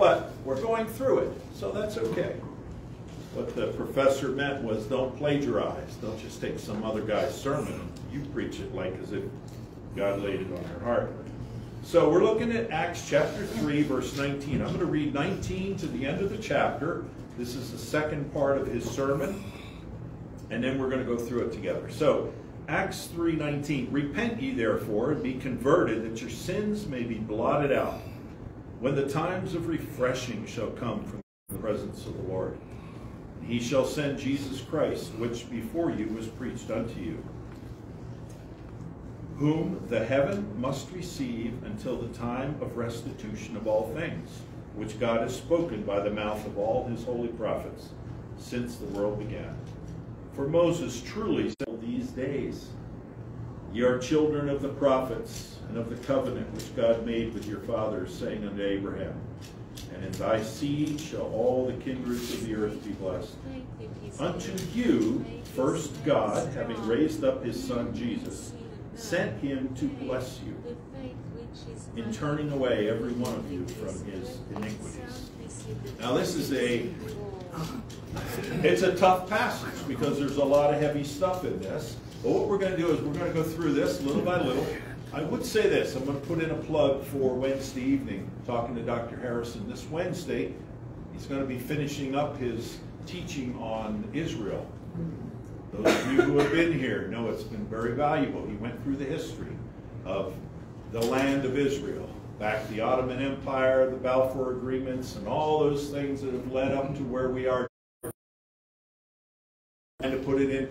but we're going through it, so that's okay. What the professor meant was don't plagiarize. Don't just take some other guy's sermon. You preach it like as if God laid it on your heart. So we're looking at Acts chapter 3, verse 19. I'm going to read 19 to the end of the chapter. This is the second part of his sermon. And then we're going to go through it together. So Acts 3:19 Repent ye therefore and be converted that your sins may be blotted out when the times of refreshing shall come from the presence of the Lord. He shall send Jesus Christ, which before you was preached unto you, whom the heaven must receive until the time of restitution of all things, which God has spoken by the mouth of all his holy prophets since the world began. For Moses truly said these days, Ye are children of the prophets and of the covenant which God made with your fathers, saying unto Abraham, And in thy seed shall all the kindreds of the earth be blessed. Unto you, first God, having raised up his Son Jesus, sent him to bless you, in turning away every one of you from his iniquities. Now this is a it's a tough passage because there's a lot of heavy stuff in this. But what we're going to do is we're going to go through this little by little. I would say this. I'm going to put in a plug for Wednesday evening, talking to Dr. Harrison. This Wednesday, he's going to be finishing up his teaching on Israel. Those of you who have been here know it's been very valuable. He went through the history of the land of Israel, back the Ottoman Empire, the Balfour Agreements, and all those things that have led up to where we are.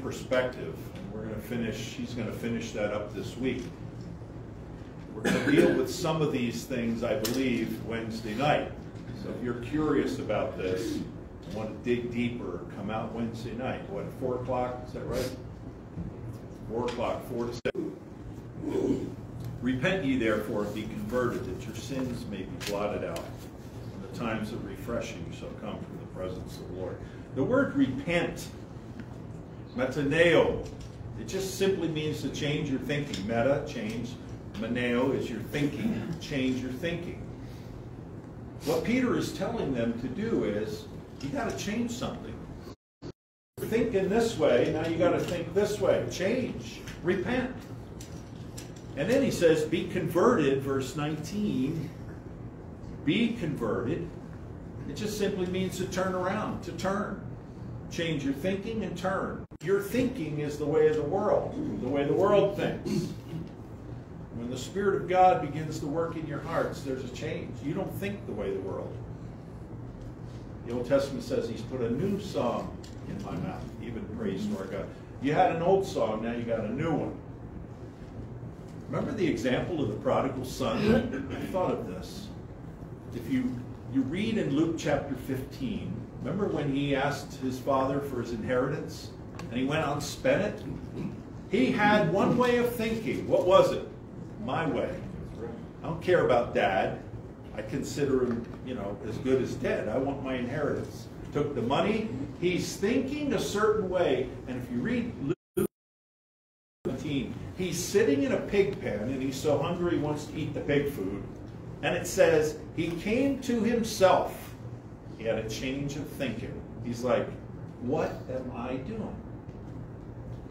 Perspective, and we're going to finish, she's going to finish that up this week. We're going to deal with some of these things, I believe, Wednesday night. So if you're curious about this, want to dig deeper, come out Wednesday night. What, 4 o'clock? Is that right? 4 o'clock, 4 to 7. Repent ye therefore and be converted, that your sins may be blotted out, and the times of refreshing shall come from the presence of the Lord. The word repent, metaneo, it just simply means to change your thinking. Meta, change. Meneo is your thinking. Change your thinking. What Peter is telling them to do is you got to change something. Thinking this way, now you got to think this way. Change. Repent. And then he says, be converted, verse 19. Be converted. It just simply means to turn around, to turn. Change your thinking and turn. Your thinking is the way of the world, the way the world thinks. When the Spirit of God begins to work in your hearts, there's a change. You don't think the way the world. The Old Testament says he's put a new song in my mouth, even praise to our God. You had an old song, now you got a new one. Remember the example of the prodigal son? I thought of this. If you, you read in Luke chapter 15, remember when he asked his father for his inheritance and he went out and spent it? He had one way of thinking. What was it? My way. I don't care about dad. I consider him, you know, as good as dead. I want my inheritance. Took the money. He's thinking a certain way. And if you read Luke 17, he's sitting in a pig pen and he's so hungry he wants to eat the pig food. And it says, he came to himself. He had a change of thinking. He's like, what am I doing?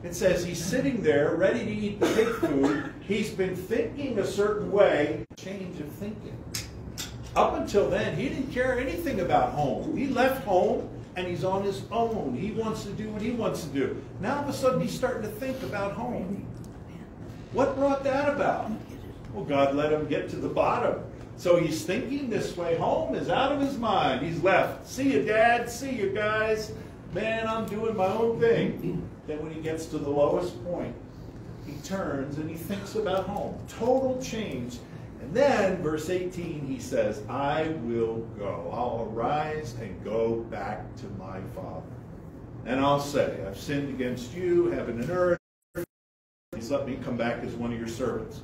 It says he's sitting there ready to eat the pig food. He's been thinking a certain way, change of thinking. Up until then, he didn't care anything about home. He left home and he's on his own. He wants to do what he wants to do. Now all of a sudden he's starting to think about home. What brought that about? Well, God let him get to the bottom. So he's thinking this way. Home is out of his mind. He's left. See you, Dad. See you, guys. Man, I'm doing my own thing. Then when he gets to the lowest point, he turns and he thinks about home. Total change. And then, verse 18, he says, I will go. I'll arise and go back to my father. And I'll say, I've sinned against you, heaven and earth. Please let me come back as one of your servants.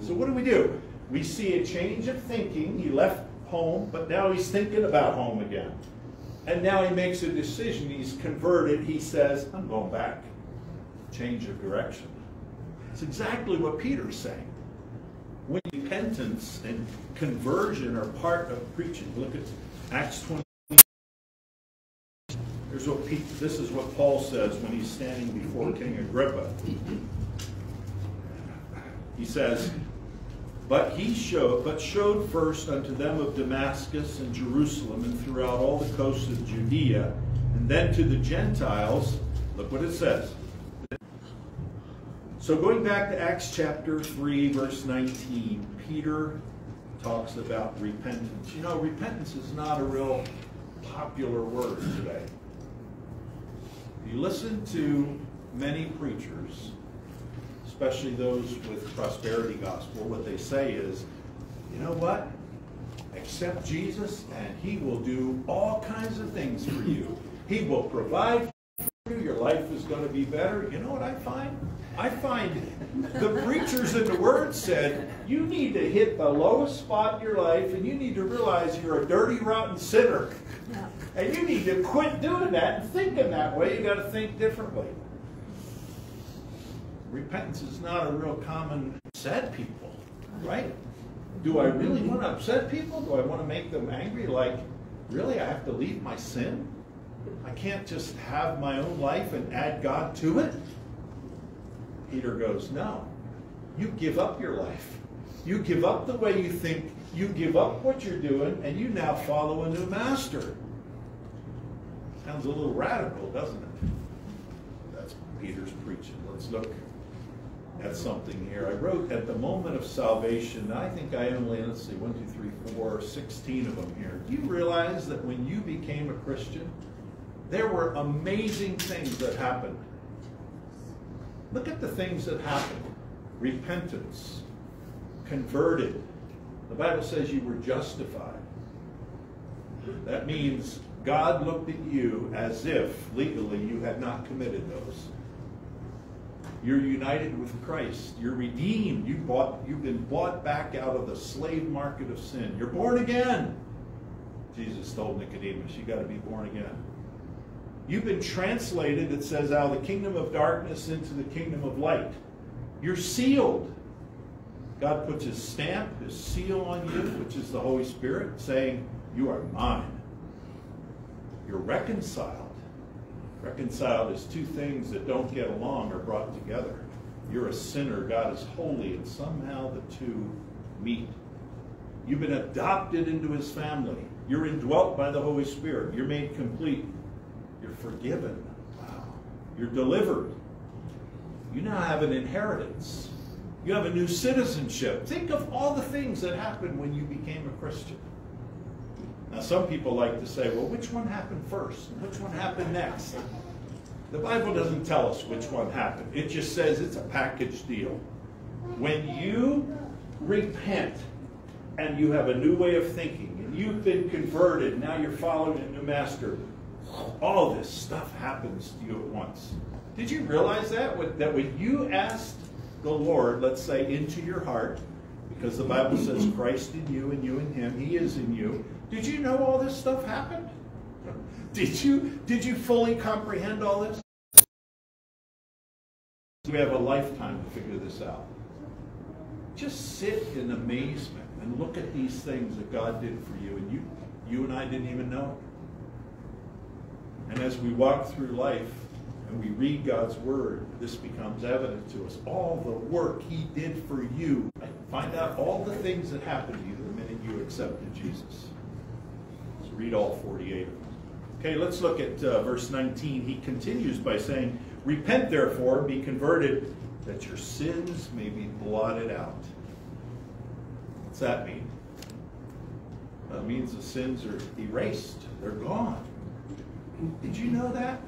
So what do we do? We see a change of thinking. He left home, but now he's thinking about home again. And now he makes a decision. He's converted. He says, I'm going back. Change of direction. It's exactly what Peter's saying. when repentance and conversion are part of preaching. Look at Acts 20. Here's what this is what Paul says when he's standing before King Agrippa. He says, but he showed, but showed first unto them of Damascus and Jerusalem and throughout all the coasts of Judea, and then to the Gentiles. Look what it says. So going back to Acts chapter 3, verse 19, Peter talks about repentance. You know, repentance is not a real popular word today. If you listen to many preachers, especially those with prosperity gospel, what they say is, you know what? Accept Jesus and he will do all kinds of things for you. He will provide for you. Your life is going to be better. You know what I find? I find the preachers in the Word said, you need to hit the lowest spot in your life and you need to realize you're a dirty, rotten sinner. And you need to quit doing that and thinking that way. You got to think differently repentance is not a real common upset people, right? Do I really want to upset people? Do I want to make them angry? Like, really, I have to leave my sin? I can't just have my own life and add God to it? Peter goes, no. You give up your life. You give up the way you think. You give up what you're doing, and you now follow a new master. Sounds a little radical, doesn't it? That's Peter's preaching. Let's look at something here. I wrote at the moment of salvation, I think I only, let's see, one, two, three, four, 16 of them here. Do you realize that when you became a Christian, there were amazing things that happened? Look at the things that happened. Repentance, converted. The Bible says you were justified. That means God looked at you as if legally you had not committed those. You're united with Christ. You're redeemed. You bought, you've been bought back out of the slave market of sin. You're born again. Jesus told Nicodemus, you got to be born again. You've been translated, it says, out of the kingdom of darkness into the kingdom of light. You're sealed. God puts his stamp, his seal on you, which is the Holy Spirit, saying, You are mine. You're reconciled. Reconciled is two things that don't get along are brought together. You're a sinner, God is holy, and somehow the two meet. You've been adopted into his family. You're indwelt by the Holy Spirit. You're made complete. You're forgiven. Wow. You're delivered. You now have an inheritance. You have a new citizenship. Think of all the things that happened when you became a Christian. Now, some people like to say, well, which one happened first? Which one happened next? The Bible doesn't tell us which one happened. It just says it's a package deal. When you repent and you have a new way of thinking and you've been converted, now you're following a new master, all this stuff happens to you at once. Did you realize that? That when you asked the Lord, let's say, into your heart, because the Bible says Christ in you and you in him, he is in you, did you know all this stuff happened? Did you, did you fully comprehend all this? We have a lifetime to figure this out. Just sit in amazement and look at these things that God did for you, and you, you and I didn't even know. And as we walk through life and we read God's word, this becomes evident to us. All the work He did for you. Find out all the things that happened to you the minute you accepted Jesus read all 48 of them. Okay, let's look at uh, verse 19. He continues by saying, Repent therefore, be converted, that your sins may be blotted out. What's that mean? That means the sins are erased, they're gone. Did you know that?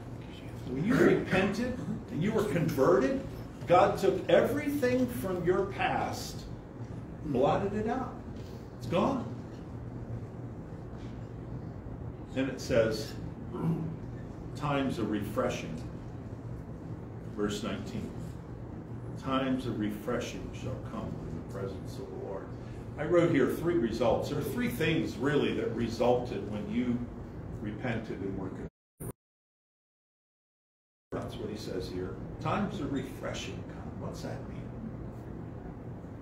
When you repented and you were converted, God took everything from your past, blotted it out. It's gone. Then it says, times of refreshing. Verse 19. Times of refreshing shall come in the presence of the Lord. I wrote here three results. There are three things really that resulted when you repented and were converted. That's what he says here. Times of refreshing come. What's that mean?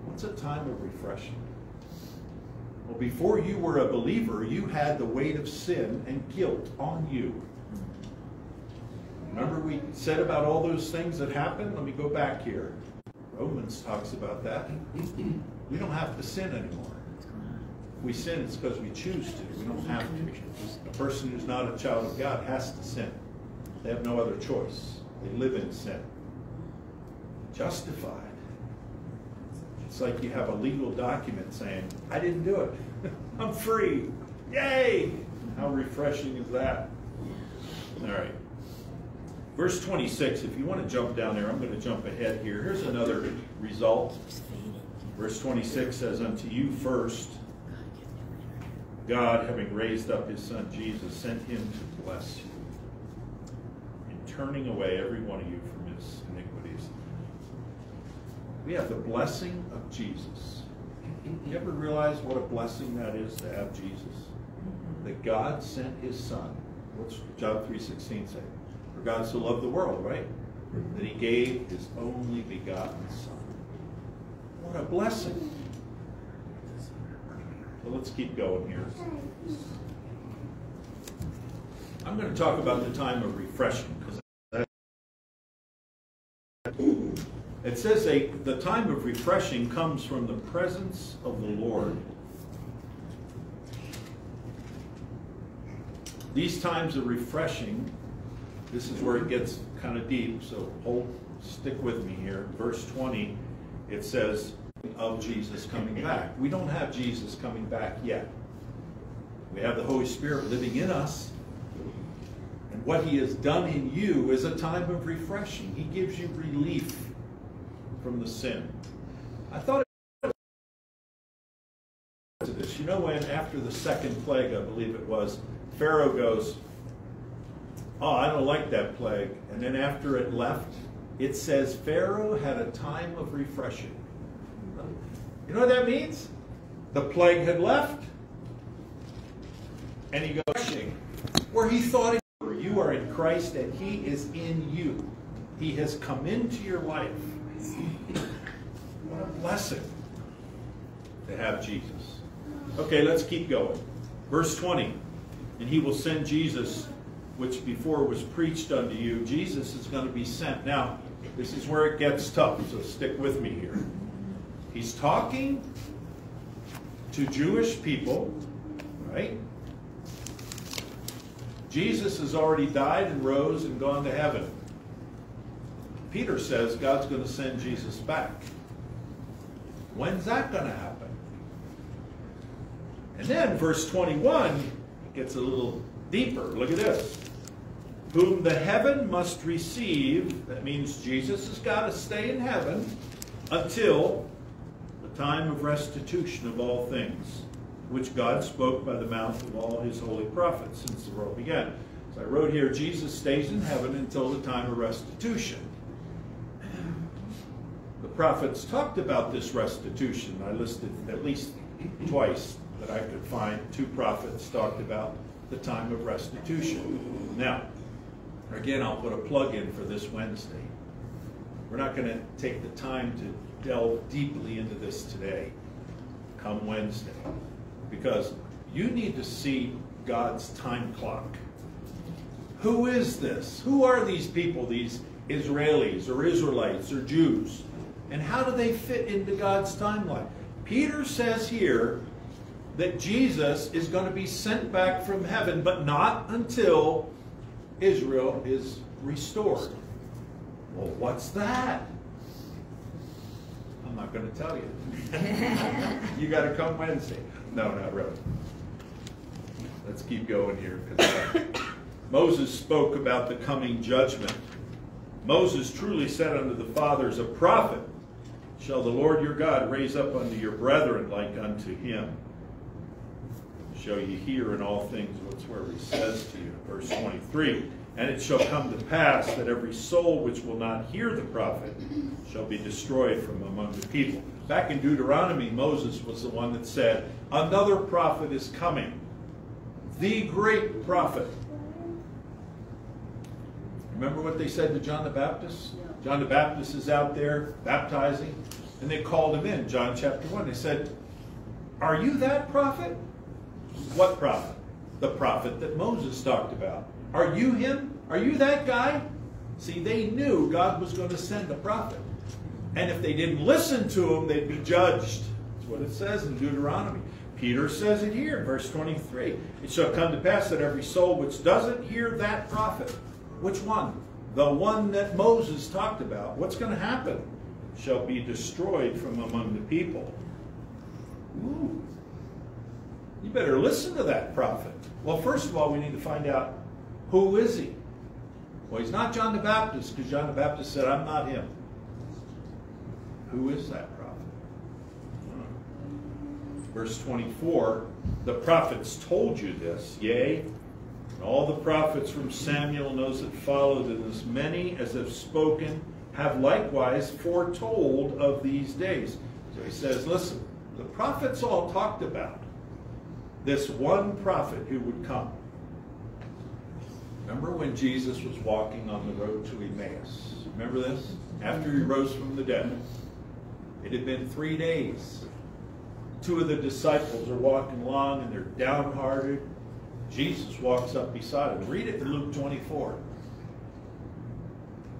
What's a time of refreshing? Well, before you were a believer, you had the weight of sin and guilt on you. Remember we said about all those things that happened? Let me go back here. Romans talks about that. We don't have to sin anymore. If we sin, it's because we choose to. We don't have to. A person who's not a child of God has to sin. They have no other choice. They live in sin. Justified. It's like you have a legal document saying, I didn't do it. I'm free. Yay! How refreshing is that? All right. Verse 26, if you want to jump down there, I'm going to jump ahead here. Here's another result. Verse 26 says, Unto you first, God, having raised up his son Jesus, sent him to bless you, in turning away every one of you from his iniquities. We have the blessing of Jesus. You ever realize what a blessing that is to have Jesus? That God sent his son. What's John 3.16 say? For God so loved the world, right? That he gave his only begotten Son. What a blessing. So let's keep going here. I'm going to talk about the time of refreshing says a, the time of refreshing comes from the presence of the Lord. These times of refreshing this is where it gets kind of deep, so hold, stick with me here. Verse 20, it says of Jesus coming back. We don't have Jesus coming back yet. We have the Holy Spirit living in us. And what he has done in you is a time of refreshing. He gives you relief from the sin. I thought to this. You know when after the second plague, I believe it was, Pharaoh goes, oh, I don't like that plague. And then after it left, it says Pharaoh had a time of refreshing. You know what that means? The plague had left, and he goes, where he thought you are in Christ and he is in you. He has come into your life. What a blessing to have Jesus. Okay, let's keep going. Verse 20. And he will send Jesus which before was preached unto you, Jesus is going to be sent. Now, this is where it gets tough, so stick with me here. He's talking to Jewish people, right? Jesus has already died and rose and gone to heaven. Peter says God's going to send Jesus back. When's that going to happen? And then verse 21 gets a little deeper. Look at this whom the heaven must receive, that means Jesus has got to stay in heaven until the time of restitution of all things, which God spoke by the mouth of all his holy prophets since the world began. So I wrote here, Jesus stays in heaven until the time of restitution. Prophets talked about this restitution. I listed at least twice that I could find two prophets talked about the time of restitution. Now, Again, I'll put a plug in for this Wednesday. We're not going to take the time to delve deeply into this today, come Wednesday, because you need to see God's time clock. Who is this? Who are these people, these Israelis or Israelites or Jews? And how do they fit into God's timeline? Peter says here that Jesus is going to be sent back from heaven, but not until Israel is restored. Well, what's that? I'm not going to tell you. you got to come Wednesday. No, not really. Let's keep going here. Uh, Moses spoke about the coming judgment. Moses truly said unto the fathers, A prophet shall the Lord your God raise up unto your brethren like unto him shall ye hear in all things whatsoever he says to you. Verse 23. And it shall come to pass that every soul which will not hear the prophet shall be destroyed from among the people. Back in Deuteronomy, Moses was the one that said, Another prophet is coming, the great prophet. Remember what they said to John the Baptist? John the Baptist is out there baptizing. And they called him in, John chapter 1. They said, Are you that prophet? What prophet? The prophet that Moses talked about. Are you him? Are you that guy? See, they knew God was going to send a prophet. And if they didn't listen to him, they'd be judged. That's what it says in Deuteronomy. Peter says it here verse 23. It shall come to pass that every soul which doesn't hear that prophet, which one? The one that Moses talked about. What's going to happen? Shall be destroyed from among the people. Ooh. You better listen to that prophet. Well, first of all, we need to find out who is he? Well, he's not John the Baptist because John the Baptist said, I'm not him. Who is that prophet? Verse 24 The prophets told you this, yea, and all the prophets from Samuel and those that followed, and as many as have spoken, have likewise foretold of these days. So he says, listen, the prophets all talked about this one prophet who would come. Remember when Jesus was walking on the road to Emmaus? Remember this? After he rose from the dead. It had been three days. Two of the disciples are walking along and they're downhearted. Jesus walks up beside them. Read it in Luke 24.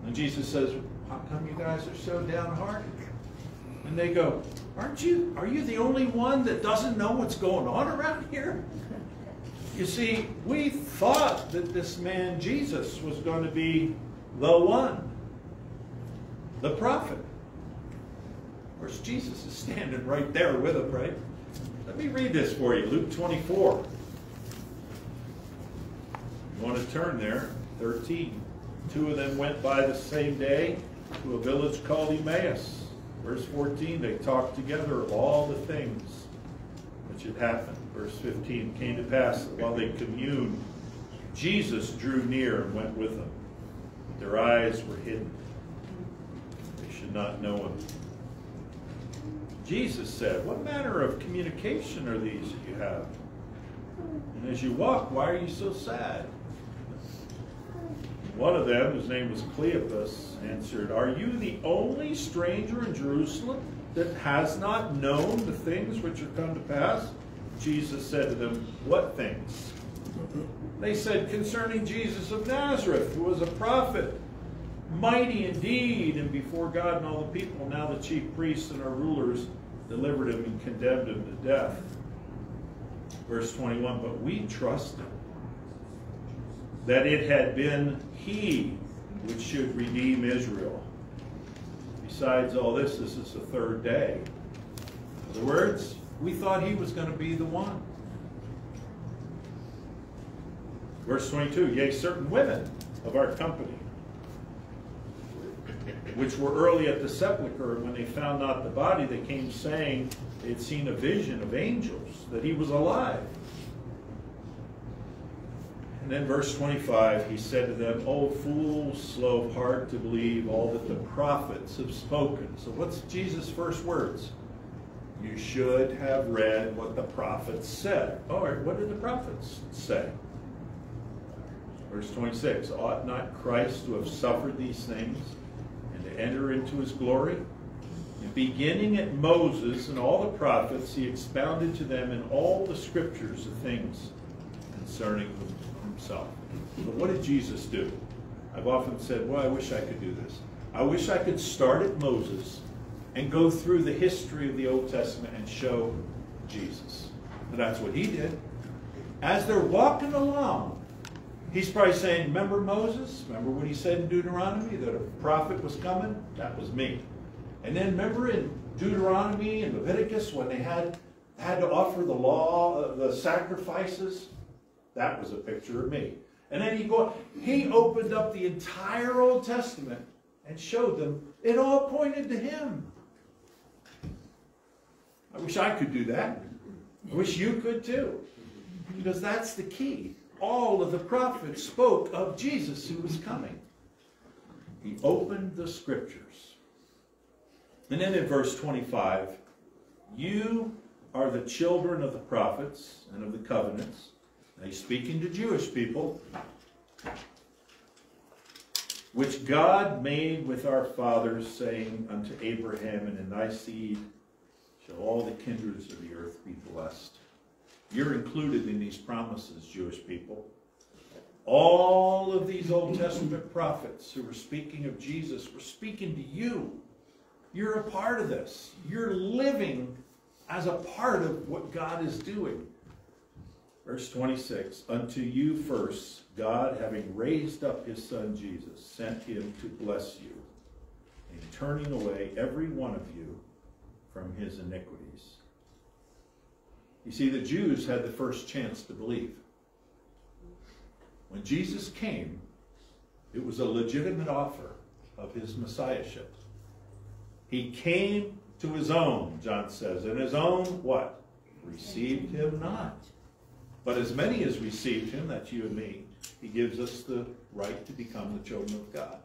And Jesus says, How come you guys are so downhearted? And they go, Aren't you, are you the only one that doesn't know what's going on around here? You see, we thought that this man Jesus was going to be the one, the prophet. Of course, Jesus is standing right there with him, right? Let me read this for you Luke 24. Want to turn there? 13. Two of them went by the same day to a village called Emmaus. Verse 14, they talked together of all the things which had happened. Verse 15, came to pass that while they communed, Jesus drew near and went with them. Their eyes were hidden. They should not know him. Jesus said, What manner of communication are these that you have? And as you walk, why are you so sad? One of them, whose name was Cleopas, answered, Are you the only stranger in Jerusalem that has not known the things which are come to pass? Jesus said to them, What things? They said, Concerning Jesus of Nazareth, who was a prophet, mighty indeed, and before God and all the people. Now the chief priests and our rulers delivered him and condemned him to death. Verse 21 But we trusted that it had been he which should redeem Israel. Besides all this, this is the third day. In other words, we thought he was going to be the one. Verse 22 Yea, certain women of our company, which were early at the sepulchre, when they found not the body, they came saying they had seen a vision of angels, that he was alive. And then verse 25, he said to them, O fools, slow of heart to believe all that the prophets have spoken. So what's Jesus' first words? You should have read what the prophets said. Oh, all right, what did the prophets say? Verse 26, ought not Christ to have suffered these things and to enter into his glory? And beginning at Moses and all the prophets, he expounded to them in all the scriptures the things concerning himself. But what did Jesus do? I've often said, well, I wish I could do this. I wish I could start at Moses and go through the history of the Old Testament and show Jesus. And that's what he did. As they're walking along, he's probably saying, Remember Moses? Remember what he said in Deuteronomy that a prophet was coming? That was me. And then remember in Deuteronomy and Leviticus when they had had to offer the law, the sacrifices? That was a picture of me. And then he go, he opened up the entire Old Testament and showed them it all pointed to him. I wish I could do that. I wish you could too. Because that's the key. All of the prophets spoke of Jesus who was coming. He opened the scriptures. And then in verse 25, you are the children of the prophets and of the covenants. He's speaking to Jewish people. which God made with our fathers, saying unto Abraham, and in thy seed shall all the kindreds of the earth be blessed. You're included in these promises, Jewish people. All of these Old Testament prophets who were speaking of Jesus were speaking to you. You're a part of this. You're living as a part of what God is doing. Verse 26 Unto you first, God, having raised up his son Jesus, sent him to bless you, in turning away every one of you from his iniquities. You see, the Jews had the first chance to believe. When Jesus came, it was a legitimate offer of his messiahship. He came to his own, John says, and his own, what? Received him not. But as many as received him, that's you and me, he gives us the right to become the children of God.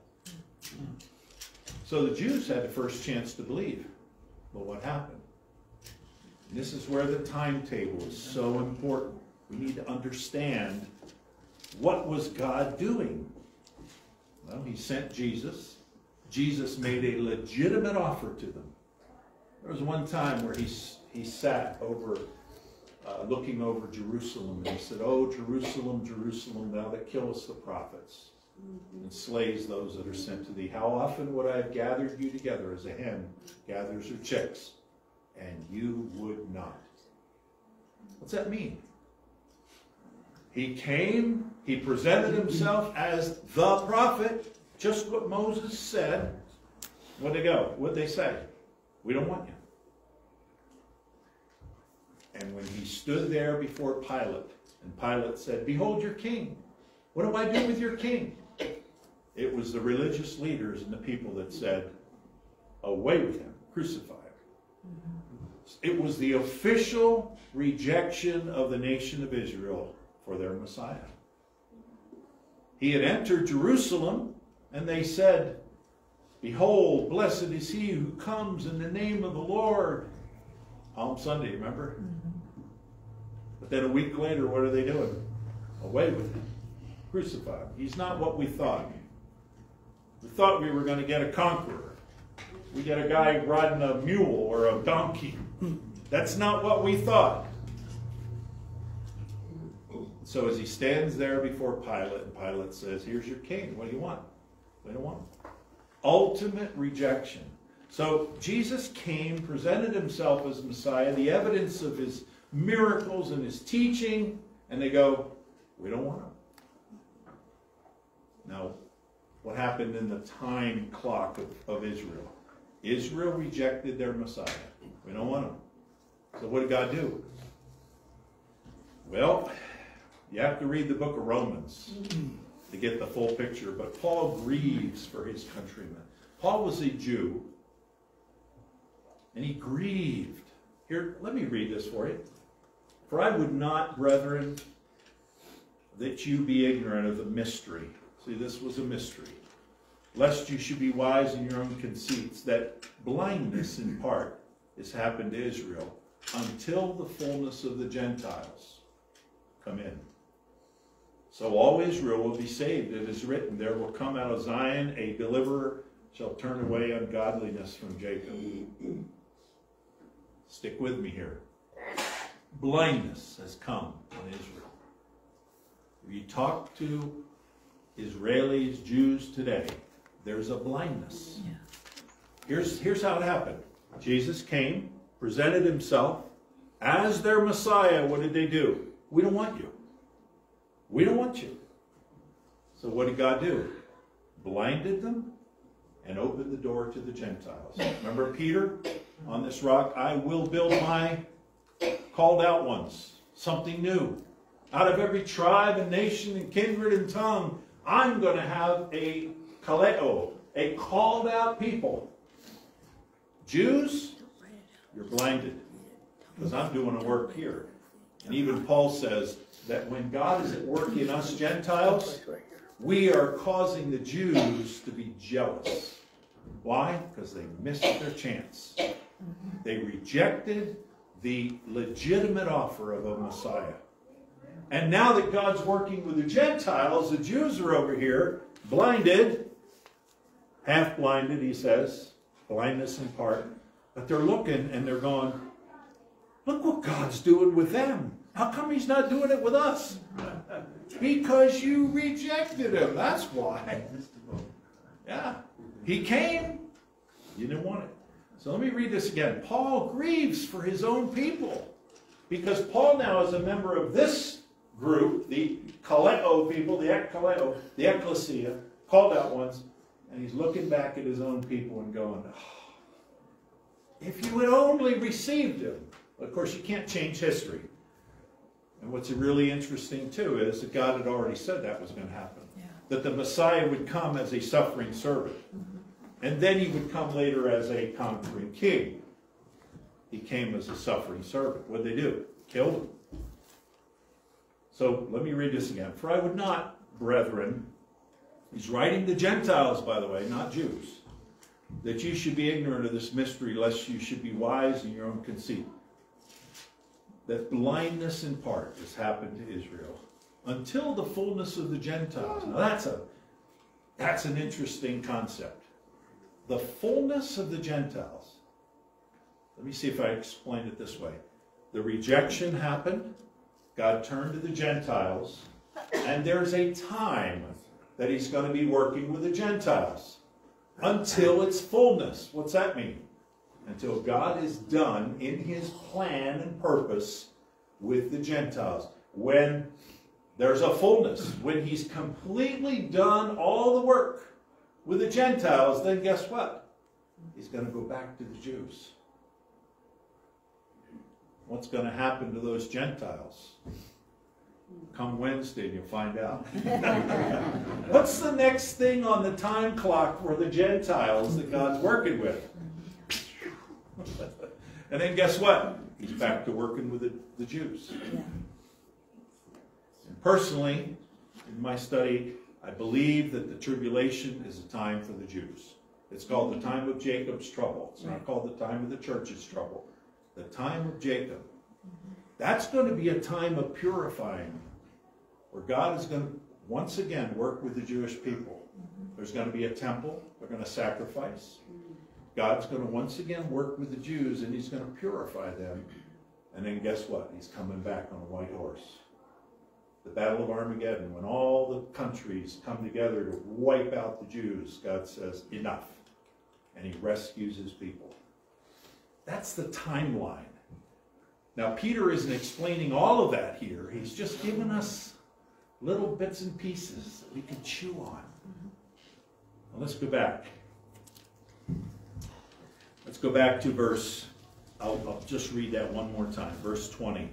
So the Jews had the first chance to believe. But what happened? And this is where the timetable is so important. We need to understand what was God doing? Well, he sent Jesus. Jesus made a legitimate offer to them. There was one time where he, he sat over, uh, looking over Jerusalem, and he said, Oh, Jerusalem, Jerusalem, thou that killest the prophets and slays those that are sent to thee. How often would I have gathered you together as a hen gathers her chicks, and you would not? What's that mean? He came, he presented himself as the prophet, just what Moses said. Where'd they go? What'd they say? We don't want you. And when he stood there before Pilate, and Pilate said, Behold your king. What do I do with your king? It was the religious leaders and the people that said, Away with him, crucify him. It was the official rejection of the nation of Israel for their Messiah. He had entered Jerusalem, and they said, Behold, blessed is he who comes in the name of the Lord. Palm Sunday, remember? Mm-hmm. But then a week later, what are they doing? Away with him. Crucify him. He's not what we thought. We thought we were going to get a conqueror. We get a guy riding a mule or a donkey. That's not what we thought. So as he stands there before Pilate, and Pilate says, Here's your king. What do you want? We don't want him. Ultimate rejection. So Jesus came, presented himself as Messiah, the evidence of his miracles and his teaching, and they go, We don't want him. Now, what happened in the time clock of, of Israel? Israel rejected their Messiah. We don't want him. So what did God do? Well, you have to read the book of Romans to get the full picture. But Paul grieves for his countrymen. Paul was a Jew, and he grieved. Here, let me read this for you. For I would not, brethren, that you be ignorant of the mystery. See, this was a mystery. Lest you should be wise in your own conceits, that blindness in part has happened to Israel until the fullness of the Gentiles come in. So all Israel will be saved. It is written, There will come out of Zion a deliverer, shall turn away ungodliness from Jacob. Stick with me here. Blindness has come on Israel. If you talk to Israelis, Jews today, there's a blindness. Yeah. Here's, here's how it happened. Jesus came, presented himself as their Messiah. What did they do? We don't want you. We don't want you. So what did God do? Blinded them and opened the door to the Gentiles. Remember Peter? On this rock I will build my called out ones. Something new. Out of every tribe and nation and kindred and tongue, I'm going to have a kaleo, a called out people. Jews, you're blinded because I'm doing a work here. And even Paul says, that when God is at work in us Gentiles, we are causing the Jews to be jealous. Why? Because they missed their chance. They rejected the legitimate offer of a Messiah. And now that God's working with the Gentiles, the Jews are over here, blinded, half blinded, he says, blindness in part. But they're looking and they're going, look what God's doing with them. How come he's not doing it with us? because you rejected him. That's why. Yeah. He came. You didn't want it. So let me read this again. Paul grieves for his own people. Because Paul now is a member of this group, the Kaleo people, the Kaleo, the Ecclesia, called out ones, and he's looking back at his own people and going, oh, if you had only received him. Of course, you can't change history. And what's really interesting, too, is that God had already said that was going to happen. Yeah. That the Messiah would come as a suffering servant. Mm-hmm. And then he would come later as a conquering king. He came as a suffering servant. What did they do? Killed him. So let me read this again. For I would not, brethren, he's writing to Gentiles, by the way, not Jews, that you should be ignorant of this mystery, lest you should be wise in your own conceit. That blindness in part has happened to Israel until the fullness of the Gentiles. Now that's a that's an interesting concept. The fullness of the Gentiles. Let me see if I explain it this way. The rejection happened, God turned to the Gentiles, and there's a time that he's going to be working with the Gentiles until its fullness. What's that mean? Until God is done in his plan and purpose with the Gentiles. When there's a fullness, when he's completely done all the work with the Gentiles, then guess what? He's going to go back to the Jews. What's going to happen to those Gentiles? Come Wednesday, you'll find out. What's the next thing on the time clock for the Gentiles that God's working with? and then guess what? He's back to working with the, the Jews. And personally, in my study, I believe that the tribulation is a time for the Jews. It's called the time of Jacob's trouble. It's not called the time of the church's trouble the time of Jacob. That's going to be a time of purifying where God is going to once again work with the Jewish people. There's going to be a temple. They're going to sacrifice. God's going to once again work with the Jews and he's going to purify them. And then guess what? He's coming back on a white horse. The Battle of Armageddon, when all the countries come together to wipe out the Jews, God says, enough. And he rescues his people. That's the timeline. Now, Peter isn't explaining all of that here. He's just giving us little bits and pieces that we can chew on. Let's go back. Let's go back to verse, I'll, I'll just read that one more time, verse 20.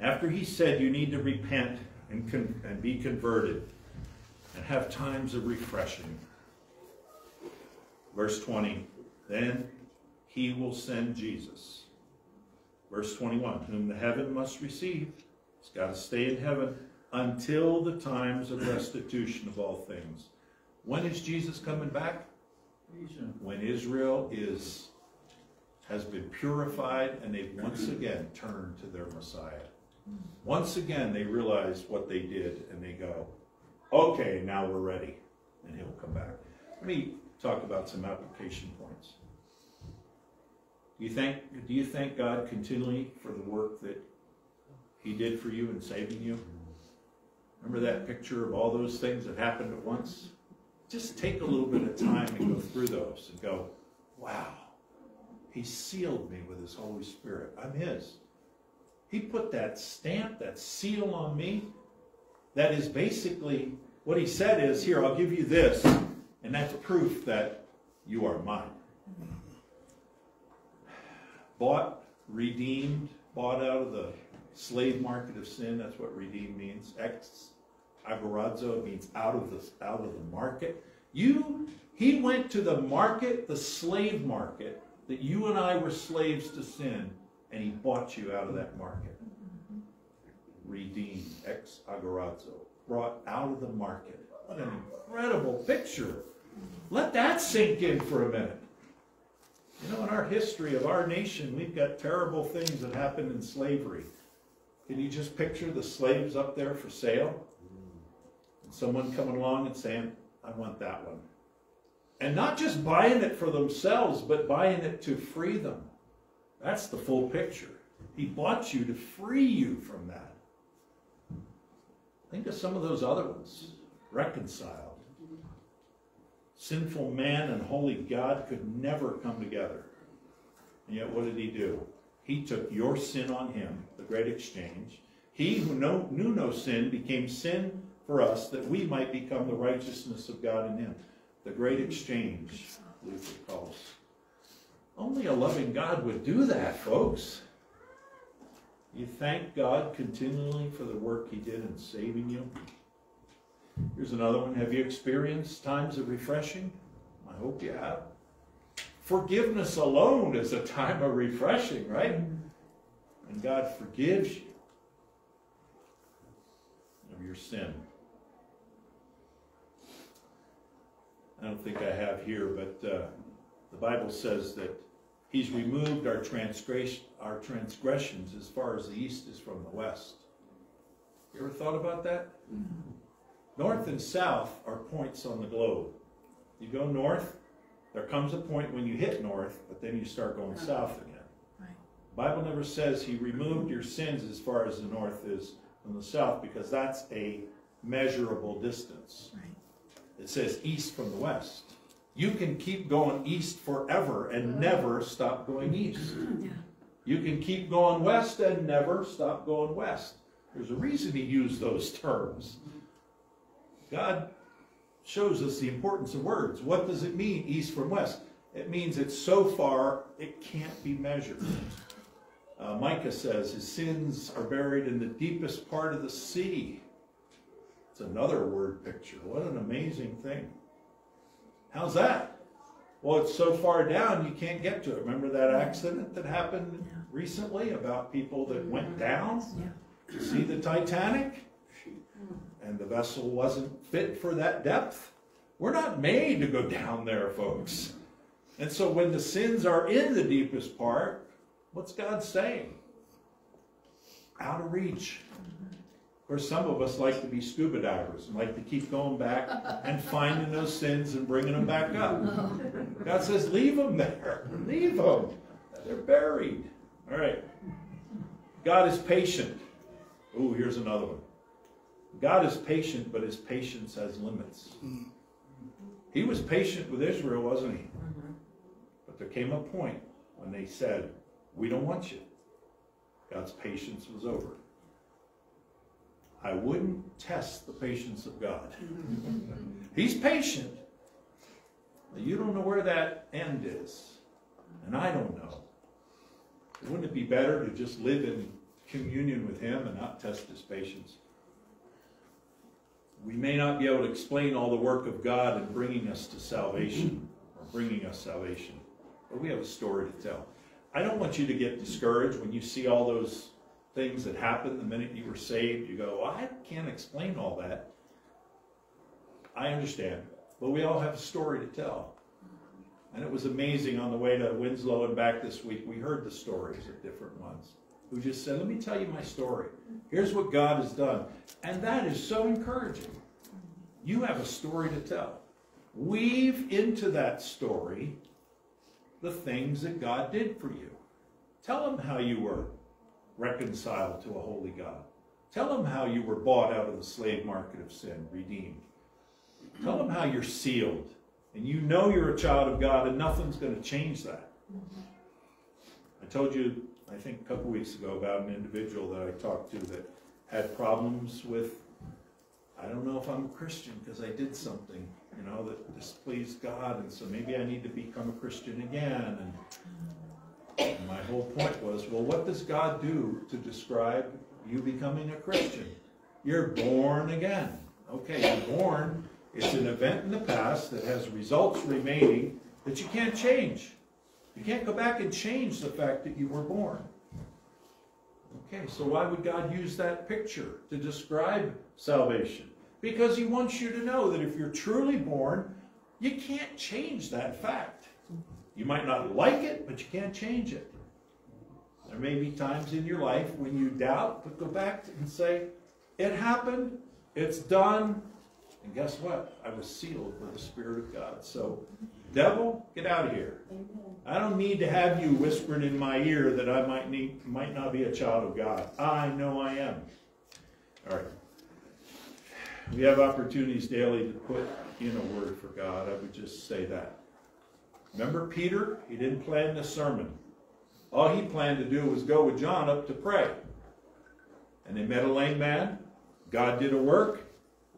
After he said you need to repent and, and be converted and have times of refreshing. Verse 20. Then he will send Jesus. Verse 21, whom the heaven must receive. He's got to stay in heaven until the times of restitution of all things. When is Jesus coming back? When Israel is has been purified and they've once again turned to their Messiah. Once again, they realize what they did and they go, okay, now we're ready. And he'll come back. Let me talk about some application points. Do you thank, do you thank God continually for the work that he did for you in saving you? Remember that picture of all those things that happened at once? Just take a little bit of time and go through those and go, wow, he sealed me with his Holy Spirit. I'm his. He put that stamp, that seal on me. That is basically what he said is, here, I'll give you this, and that's proof that you are mine bought, redeemed, bought out of the slave market of sin. That's what redeemed means. Ex agorazo means out of the out of the market. You he went to the market, the slave market, that you and I were slaves to sin, and he bought you out of that market. Redeemed, ex agorazo, brought out of the market. What an incredible picture. Let that sink in for a minute. You know, in our history of our nation, we've got terrible things that happened in slavery. Can you just picture the slaves up there for sale? And someone coming along and saying, I want that one. And not just buying it for themselves, but buying it to free them. That's the full picture. He bought you to free you from that. Think of some of those other ones. Reconciled. Sinful man and holy God could never come together. And yet, what did he do? He took your sin on him, the great exchange. He who know, knew no sin became sin for us that we might become the righteousness of God in him. The great exchange, Luther calls. Only a loving God would do that, folks. You thank God continually for the work he did in saving you. Here's another one. Have you experienced times of refreshing? I hope you have. Forgiveness alone is a time of refreshing, right? And God forgives you of your sin. I don't think I have here, but uh, the Bible says that He's removed our, transgression, our transgressions as far as the east is from the west. You ever thought about that? North and south are points on the globe. You go north, there comes a point when you hit north, but then you start going uh-huh. south again. Right. Bible never says he removed your sins as far as the north is from the south because that's a measurable distance. Right. It says east from the west. You can keep going east forever and never stop going east. Yeah. You can keep going west and never stop going west. There's a reason he used those terms. God shows us the importance of words. What does it mean, east from west? It means it's so far it can't be measured. Uh, Micah says his sins are buried in the deepest part of the sea. It's another word picture. What an amazing thing. How's that? Well, it's so far down you can't get to it. Remember that accident that happened yeah. recently about people that went down yeah. to see the Titanic? Mm-hmm. And the vessel wasn't fit for that depth? We're not made to go down there, folks. And so when the sins are in the deepest part, what's God saying? Out of reach mm-hmm. Course, some of us like to be scuba divers and like to keep going back and finding those sins and bringing them back up. Oh. God says, leave them there. Leave them. They're buried. All right. God is patient. Ooh, here's another one. God is patient, but his patience has limits. Mm-hmm. He was patient with Israel, wasn't he? Mm-hmm. But there came a point when they said, we don't want you. God's patience was over. I wouldn't test the patience of God. He's patient. But you don't know where that end is. And I don't know. Wouldn't it be better to just live in communion with Him and not test His patience? We may not be able to explain all the work of God in bringing us to salvation or bringing us salvation, but we have a story to tell. I don't want you to get discouraged when you see all those things that happened the minute you were saved. You go, well, I can't explain all that. I understand. But we all have a story to tell. And it was amazing on the way to Winslow and back this week. We heard the stories of different ones who just said, Let me tell you my story. Here's what God has done. And that is so encouraging. You have a story to tell. Weave into that story the things that God did for you. Tell them how you were reconciled to a holy God. Tell them how you were bought out of the slave market of sin, redeemed. Tell them how you're sealed. And you know you're a child of God and nothing's going to change that. I told you, I think a couple weeks ago, about an individual that I talked to that had problems with, I don't know if I'm a Christian because I did something, you know, that displeased God. And so maybe I need to become a Christian again. And my whole point was, well, what does God do to describe you becoming a Christian? You're born again. Okay, you're born. It's an event in the past that has results remaining that you can't change. You can't go back and change the fact that you were born. Okay, so why would God use that picture to describe salvation? Because he wants you to know that if you're truly born, you can't change that fact. You might not like it, but you can't change it. There may be times in your life when you doubt, but go back and say, it happened, it's done, And guess what? I was sealed with the Spirit of God. So, devil, get out of here. I don't need to have you whispering in my ear that I might need might not be a child of God. I know I am. All right. We have opportunities daily to put in a word for God. I would just say that. Remember Peter? He didn't plan the sermon. All he planned to do was go with John up to pray. And they met a lame man. God did a work.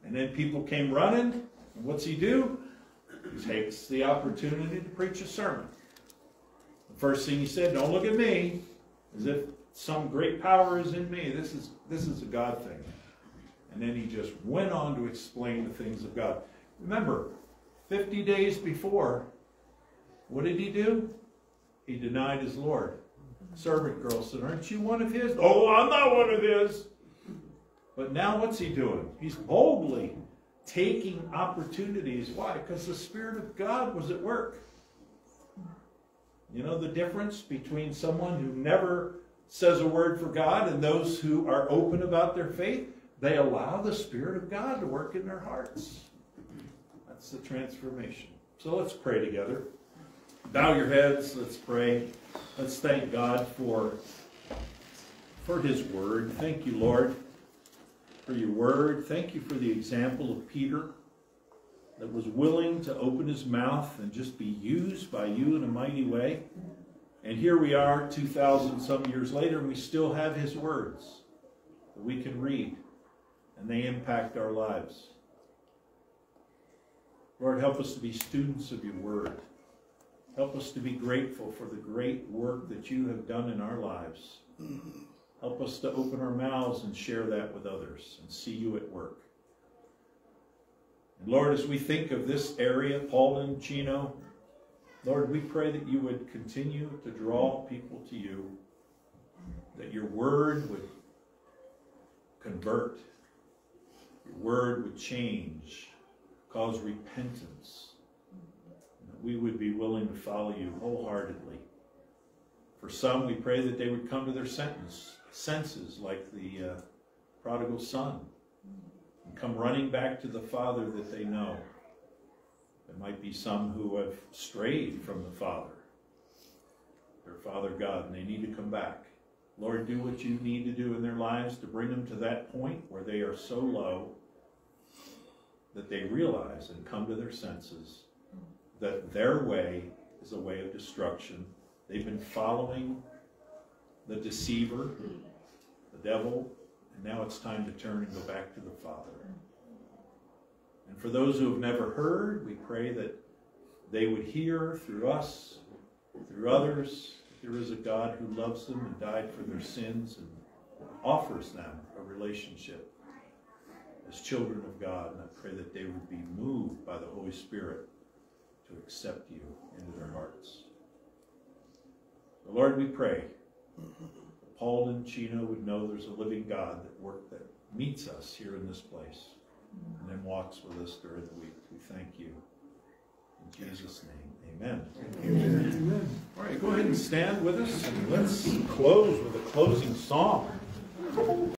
And then people came running. And what's he do? He takes the opportunity to preach a sermon. The first thing he said, don't look at me as if some great power is in me. This is, this is a God thing. And then he just went on to explain the things of God. Remember, 50 days before, what did he do? He denied his Lord. Servant girl said, Aren't you one of his? Oh, I'm not one of his. But now what's he doing? He's boldly taking opportunities. Why? Because the Spirit of God was at work. You know the difference between someone who never says a word for God and those who are open about their faith? They allow the Spirit of God to work in their hearts. That's the transformation. So let's pray together. Bow your heads. Let's pray. Let's thank God for, for His Word. Thank you, Lord, for your Word. Thank you for the example of Peter that was willing to open his mouth and just be used by you in a mighty way. And here we are, 2,000 some years later, and we still have his words that we can read and they impact our lives. Lord, help us to be students of your word. Help us to be grateful for the great work that you have done in our lives. Help us to open our mouths and share that with others and see you at work. And Lord, as we think of this area, Paulden Chino, Lord, we pray that you would continue to draw people to you, that your word would convert, your word would change, cause repentance. We would be willing to follow you wholeheartedly. For some, we pray that they would come to their sentence, senses like the uh, prodigal son and come running back to the Father that they know. There might be some who have strayed from the Father, their Father God, and they need to come back. Lord, do what you need to do in their lives to bring them to that point where they are so low that they realize and come to their senses that their way is a way of destruction. They've been following the deceiver, the devil, and now it's time to turn and go back to the Father. And for those who have never heard, we pray that they would hear through us, through others, there is a God who loves them and died for their sins and offers them a relationship as children of God. And I pray that they would be moved by the Holy Spirit to accept you into their hearts. Lord, we pray that Paulden Chino would know there's a living God that work that meets us here in this place and then walks with us during the week. We thank you. In Jesus' name, amen. amen. All right, go ahead and stand with us and let's close with a closing song.